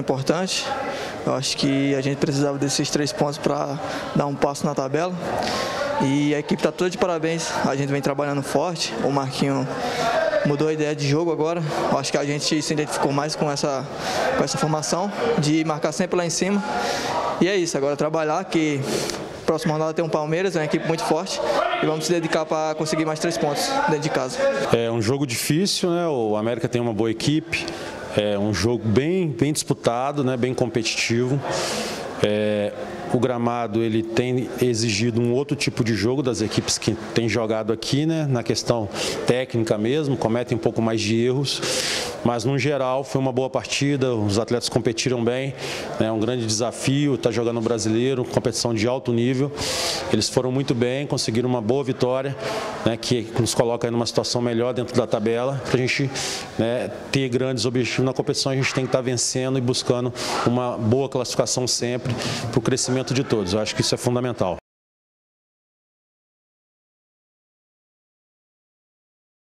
vitória importante. Eu acho que a gente precisava desses três pontos para dar um passo na tabela. E a equipe está toda de parabéns. A gente vem trabalhando forte. O Marquinho mudou a ideia de jogo agora. Eu acho que a gente se identificou mais com essa, com essa formação de marcar sempre lá em cima. E é isso, agora trabalhar que próxima rodada tem um Palmeiras, é uma equipe muito forte e vamos se dedicar para conseguir mais três pontos dentro de casa. É um jogo difícil, né? O América tem uma boa equipe, é um jogo bem, bem disputado, né? bem competitivo. É, o gramado ele tem exigido um outro tipo de jogo das equipes que têm jogado aqui, né? na questão técnica mesmo, cometem um pouco mais de erros. Mas, no geral, foi uma boa partida, os atletas competiram bem, é né? um grande desafio, está jogando o brasileiro, competição de alto nível. Eles foram muito bem, conseguiram uma boa vitória, né? que nos coloca em uma situação melhor dentro da tabela. Para a gente né, ter grandes objetivos na competição, a gente tem que estar tá vencendo e buscando uma boa classificação sempre para o crescimento de todos. Eu acho que isso é fundamental.